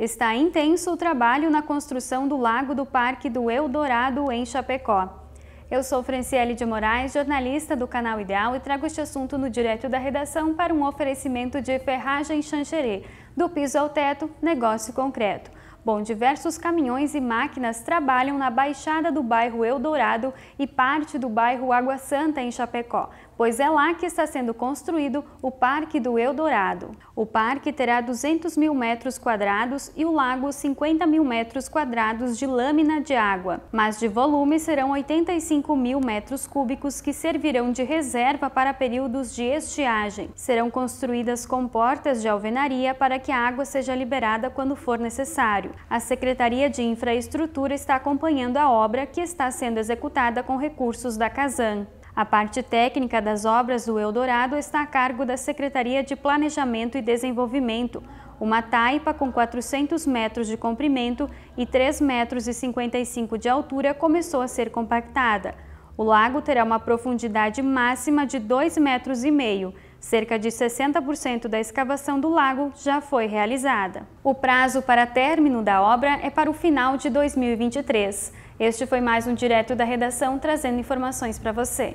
Está intenso o trabalho na construção do Lago do Parque do Eldorado, em Chapecó. Eu sou Franciele de Moraes, jornalista do canal Ideal e trago este assunto no direto da redação para um oferecimento de ferragem Xanxerê, do piso ao teto, negócio concreto. Bom, diversos caminhões e máquinas trabalham na baixada do bairro Eldorado e parte do bairro Água Santa, em Chapecó, pois é lá que está sendo construído o Parque do Eldorado. O parque terá 200 mil metros quadrados e o lago 50 mil metros quadrados de lâmina de água, mas de volume serão 85 mil metros cúbicos que servirão de reserva para períodos de estiagem. Serão construídas comportas de alvenaria para que a água seja liberada quando for necessário. A Secretaria de Infraestrutura está acompanhando a obra que está sendo executada com recursos da Casan. A parte técnica das obras do Eldorado está a cargo da Secretaria de Planejamento e Desenvolvimento. Uma taipa com 400 metros de comprimento e 3 metros e 55 de altura começou a ser compactada. O lago terá uma profundidade máxima de 2,5 metros e meio. Cerca de 60% da escavação do lago já foi realizada. O prazo para término da obra é para o final de 2023. Este foi mais um direto da redação trazendo informações para você.